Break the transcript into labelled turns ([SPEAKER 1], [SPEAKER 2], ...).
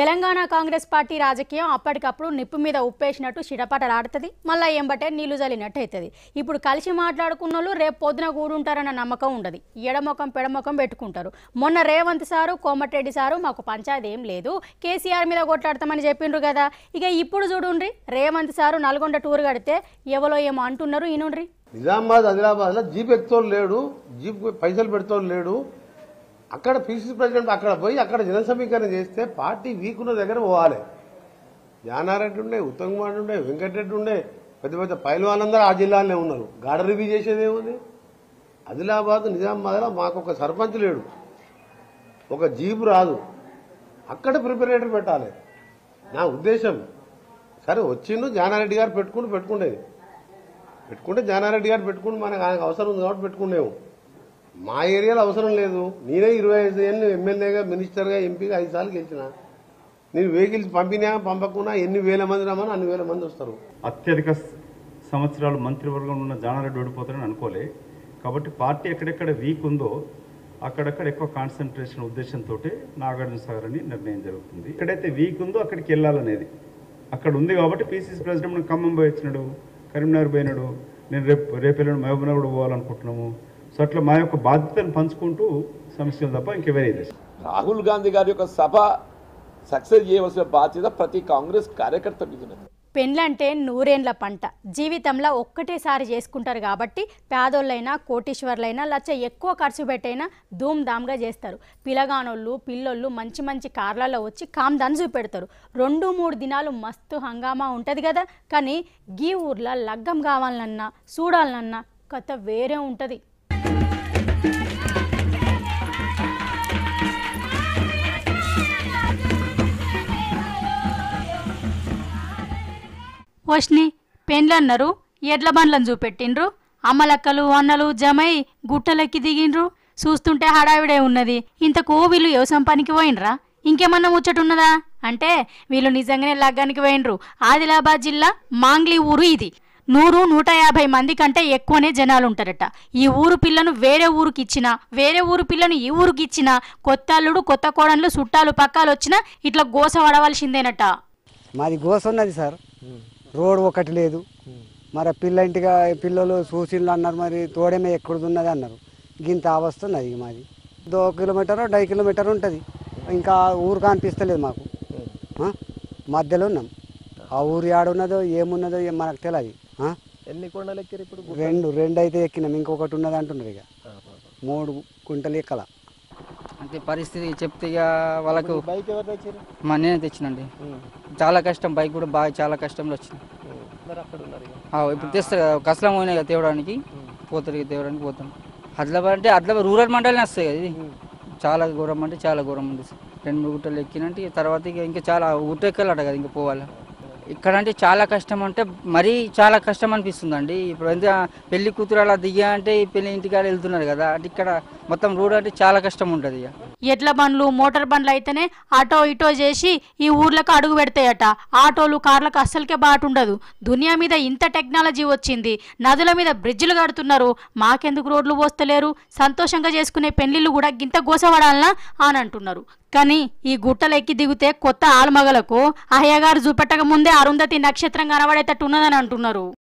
[SPEAKER 1] Telangana Congress party రాజకీయం అప్పటికప్పుడు నిప్పు మీద ఉప్పేసినట్టు చిటపటలాడుతుంది. మళ్ళీ ఎంబటే నీళ్ళు జల్లినట్టు అవుతుంది ఇప్పుడు కలిసి మాట్లాడుకున్న వాళ్ళు రేపు పొద్దున కూడుంటారన్న నమ్మకం ఉండదు. ఎడమొఖం పెడమొఖం పెట్టుకుంటారు. మొన్న రేవంత్ సారు కోమటిరెడ్డి సారు మాకు పంచాయతీ ఏం లేదు. కేసీఆర్ మీద కొట్లాడతామని చెప్పిండ్రు కదా ఇక ఇప్పుడు చూడుండ్రి రేవంత్ సారు నల్గొండ టూర్ కడితే ఎవరో ఏమో అంటున్నారు ఈనుండ్రి.
[SPEAKER 2] నిజామాబాద్ ఆదిలాబాద్లో జీప్ ఎక్తోళ్ళు లేడు జీప్ పైసలు పెడతోళ్ళు లేడు. అక్కడ పీసీసీ ప్రెసిడెంట్ అక్కడ పోయి అక్కడ జన సమీకరణ చేస్తే పార్టీ వీక్ ఉన్న దగ్గర పోవాలి. జానారెడ్డి ఉండే ఉత్తమ్ కుమార్ ఉండే వెంకటరెడ్డి ఉండే పెద్ద పెద్ద పైల్వానందరూ ఆ జిల్లాలోనే ఉన్నారు. గాడ రివ్యూ చేసేది ఏముంది? ఆదిలాబాద్ నిజామాబాద్లో మాకు ఒక సర్పంచ్ లేడు. ఒక జీపు రాదు. అక్కడ ప్రిపరేటర్ పెట్టాలి. నా ఉద్దేశం సరే వచ్చిండు జానారెడ్డి గారు పెట్టుకుని పెట్టుకుండేది. పెట్టుకుంటే జానారెడ్డి గారు పెట్టుకుని మనకు ఆయనకు అవసరం ఉంది కాబట్టి పెట్టుకునేవు మా ఏరియాలో అవసరం లేదు. నేనే ఇరవై ఐదు ఏళ్ళు ఎమ్మెల్యేగా మినిస్టర్గా ఎంపీగా ఐదు సార్లు గెలిచిన. నేను వెహికల్స్ పంపినా పంపకుండా ఎన్ని వేల మంది రమ్మని అన్ని వేల మంది వస్తారు.
[SPEAKER 3] అత్యధిక సంవత్సరాలు మంత్రివర్గంలో ఉన్న జానారెడ్డి ఓడిపోతారని అనుకోలే. కాబట్టి పార్టీ ఎక్కడెక్కడ వీక్ ఉందో అక్కడక్కడ ఎక్కువ కాన్సన్ట్రేషన్ ఉద్దేశంతో నాగార్జున సాగర్ అని నిర్ణయం జరుగుతుంది. ఎక్కడైతే వీక్ ఉందో అక్కడికి వెళ్ళాలనేది. అక్కడ ఉంది కాబట్టి పీసీసీ ప్రెసిడెంట్ ఖమ్మం పోయి వచ్చినాడు కరీంనగర్ పోయినాడు. నేను రేపు రేపు వెళ్ళాడు మహబూబ్నగర్ పోవాలనుకుంటున్నాము. సో అట్లా మా యొక్క బాధ్యతను పంచుకుంటూ సమస్యలు తప్ప ఇంకెవరే లేదు
[SPEAKER 4] రాహుల్ గాంధీ గారి యొక్క సభ సక్సెస్ చేయవలసిన బాధ్యత ప్రతి కాంగ్రెస్ కార్యకర్త మీద ఉన్నది
[SPEAKER 1] పెండ్లంటే నూరేండ్ల పంట. జీవితంలో ఒక్కటేసారి చేసుకుంటారు కాబట్టి పేదోళ్ళైనా కోటీశ్వర్లైనా లచ్చ ఎక్కువ ఖర్చు పెట్టైనా ధూమ్ ధామ్గా చేస్తారు. పిలగానోళ్ళు పిల్లోళ్ళు మంచి మంచి కార్లలో వచ్చి కామ్దాన్ చూపెడతారు. రెండు మూడు దినాలు మస్తు హంగామా ఉంటుంది కదా. కానీ గీ ఊర్లో లగ్గం కావాలన్నా చూడాలన్నా కథ వేరే ఉంటుంది. వష్ని పెండ్లన్నారు ఎడ్ల బండ్లను చూపెట్టిండ్రు అమ్మలక్కలు అన్నలు జమై గుట్టలెక్కి దిగిండ్రు. చూస్తుంటే హడావిడే ఉన్నది. ఇంతకు వీళ్ళు వ్యవసాయం పనికి పోయినరా ఇంకేమన్నా ముచ్చటున్నదా? అంటే వీళ్ళు నిజంగానే లగ్గానికి పోయినరు ఆదిలాబాద్ జిల్లా మాంగ్లీ ఊరు ఇది. నూరు నూట యాభై మంది కంటే ఎక్కువనే జనాలు ఉంటారట ఈ ఊరు పిల్లను వేరే ఊరికి ఇచ్చినా వేరే ఊరు పిల్లను ఈ ఊరికి ఇచ్చినా కొత్త అల్లుడు కొత్త కోడన్లు చుట్టాలు పక్కాలు వచ్చినా ఇట్లా గోస పడవలసిందేనట
[SPEAKER 5] మాది గోస ఉన్నది సార్. రోడ్ ఒకటి లేదు. మరి పిల్ల ఇంటిగా పిల్లలు సూచనలు అన్నారు మరి తోడేమే ఎక్కడున్నది అన్నారు. గింత అవస్థ ఉన్నది మాది. దో కిలోమీటర్ డై కిలోమీటర్ ఉంటుంది. ఇంకా ఊరు కనిపిస్తలేదు మాకు. మధ్యలో ఉన్నాం. ఆ ఊరు ఏడున్నదో ఏమున్నదో మనకు తెలియదు
[SPEAKER 6] ఎన్ని కొండలు ఎక్కారు ఇప్పుడు
[SPEAKER 5] రెండు రెండు అయితే ఎక్కినాం. ఇంకొకటి ఉన్నది అంటున్నారు ఇక. మూడు కుంటలు ఎక్కల.
[SPEAKER 7] అంటే పరిస్థితి చెప్తే ఇక వాళ్ళకు
[SPEAKER 6] బైక్ ఎవరు తెచ్చారు
[SPEAKER 7] మా నేనే తెచ్చినండి. చాలా కష్టం బైక్ కూడా బాగా చాలా కష్టంలో వచ్చింది. ఇప్పుడు తెస్తారు కదా, కసలం పోయినాయి కదా తేవడానికి. పోతారు ఇక తేవడానికి పోతాం. ఆదిలాబాద్ అంటే ఆదిలాబాద్ రూరల్ మండలనే వస్తాయి కదా ఇది. చాలా ఘోరం అంటే చాలా ఘోరం ఉంది. రెండు మూడు గుట్టలు ఎక్కినంటే తర్వాత ఇక ఇంకా చాలా ఊటెక్కాలట కదా ఇంకా పోవాలి. ఇక్కడ అంటే చాలా కష్టం అంటే మరీ చాలా కష్టం అనిపిస్తుంది అండి ఇప్పుడు ఎంత పెళ్ళి కూతురు అలా దిగా అంటే పెళ్ళి ఇంటికాడ వెళ్తున్నారు కదా అంటే ఇక్కడ మొత్తం రోడ్ అంటే చాలా కష్టం ఉంటుంది ఇక.
[SPEAKER 1] ఎడ్ల బండ్లు మోటార్ బండ్లు అయితేనే అటో ఇటో చేసి ఈ ఊర్లకు అడుగు పెడతాయట. ఆటోలు కార్లకు అస్సలకే బాటు ఉండదు. దునియా మీద ఇంత టెక్నాలజీ వచ్చింది. నదుల మీద బ్రిడ్జిలు కడుతున్నారు. మాకెందుకు రోడ్లు పోస్తలేరు? సంతోషంగా చేసుకునే పెళ్ళిళ్ళు కూడా గింత గోసపడాలనా అని అంటున్నారు. కానీ ఈ గుట్టలు ఎక్కి దిగితే కొత్త ఆల్మగలకు అయ్యగారు చూపెట్టక ముందే అరుంధతి నక్షత్రం కనబడేటట్టు ఉన్నదని అంటున్నారు.